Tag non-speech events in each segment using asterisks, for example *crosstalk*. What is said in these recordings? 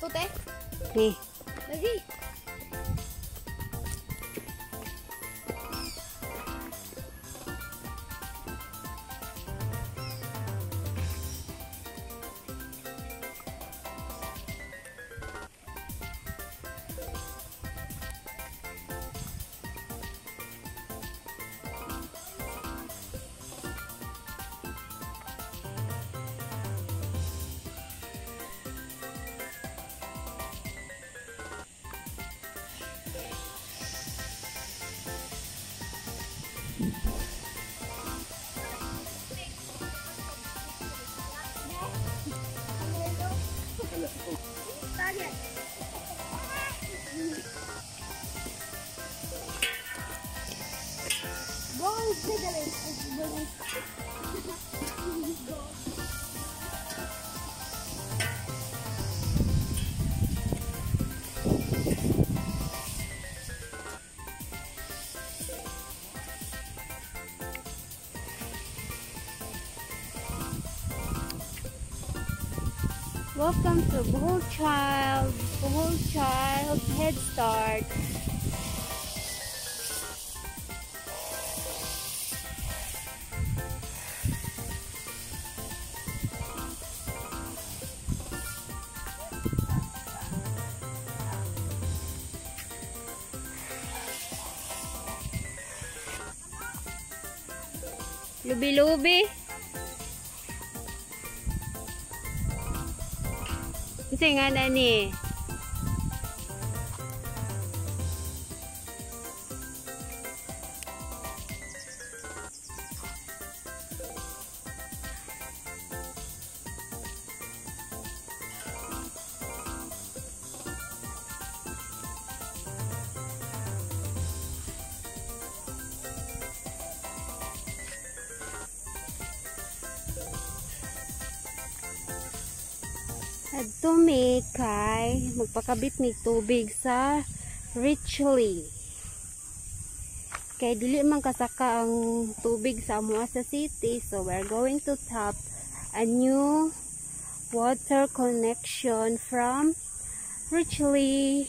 Cô té the whole child, a whole child head start. Lubi-lubi. 亲爱的你 Adto mi kay magpakabit ni tubig sa Richly. Kay dili man kasaka ang tubig sa amoa sa city, so we're going to tap a new water connection from Richly.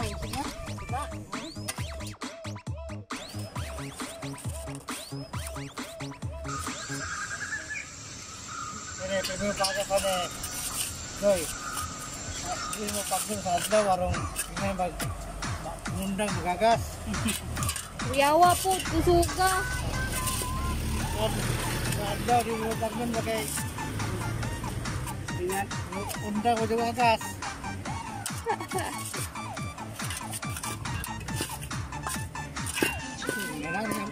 ya coba hmm. ini ini mau warung ini bag ngundang gagas. Riawa po, suka. Ada di pakai. Ingat undang ujung. *laughs*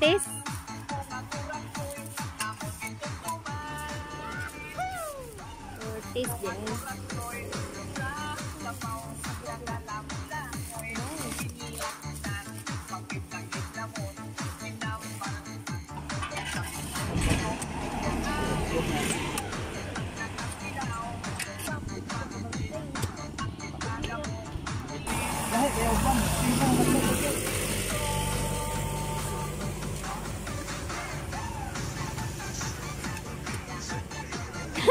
Taste. Or taste din.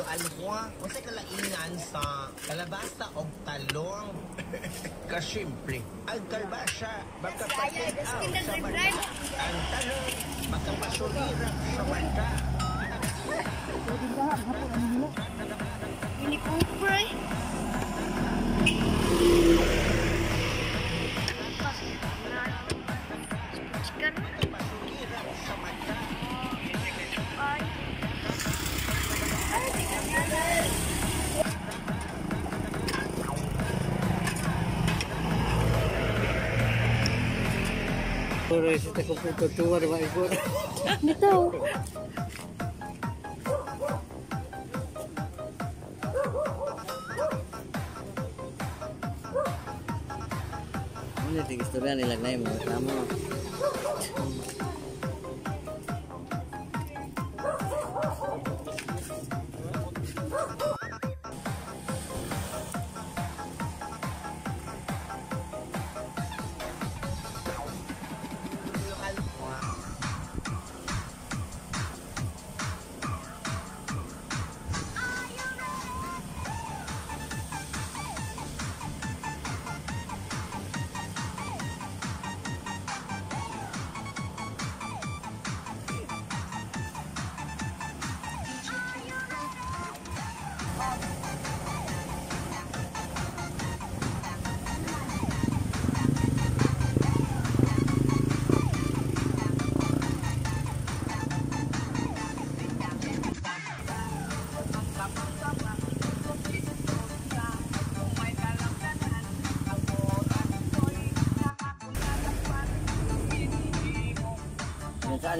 Pero alwa, kung sa kalaingan sa kalabasa o talong, *laughs* kasimple. Ang kalbasa, baka patin sa mata. Ang talong, baka pasulira sa mata. Mini Cooper eh. Chicken. Sorry, kita pun ketua di Mak Ibu. Gitu. Ini tiga story yang nilai-nilai menurut kamu.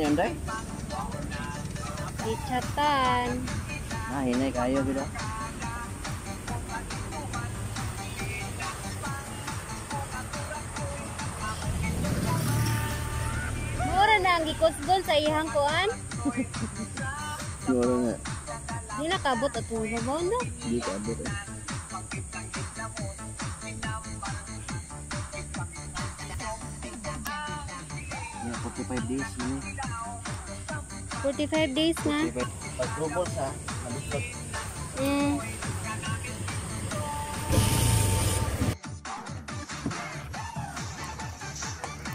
Ano yun, Day? Lichatan. Ah, hinay kayo, bilo. Mura na ang gikusgon sa ihang kuan. *laughs* Mura na. Hindi nakabot at mo na. Hindi kabot eh. 45 days eh. 45 days na. 45. Pag robot ha, nabusot. Mm.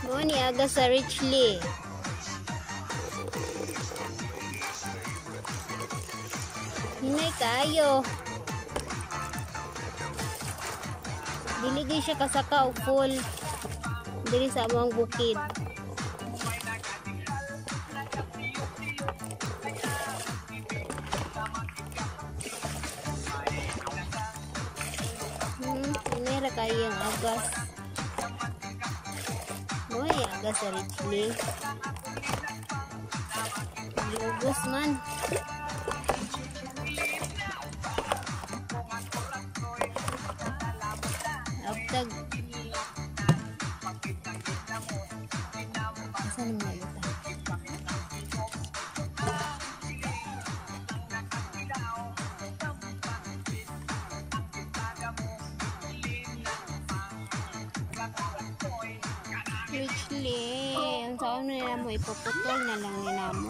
Mo ni aga sa Richly. Hinay kayo. Dili gyud siya kasaka og full diri sa among bukid. Hinay kayo ang agas. Uy, agas sa Richly. Lugos man. Agtag. Ipuputol na lang nila mo.